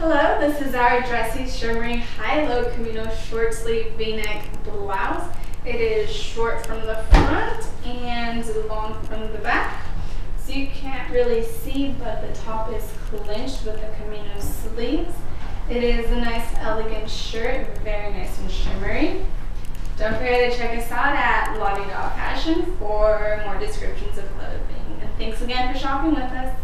Hello, this is our dressy shimmering high-low kimono short sleeve v-neck blouse. It is short from the front and long from the back. So you can't really see, but the top is clinched with the kimono sleeves. It is a nice elegant shirt, very nice and shimmery. Don't forget to check us out at Lottie Doll Fashion for more descriptions of clothing. And thanks again for shopping with us.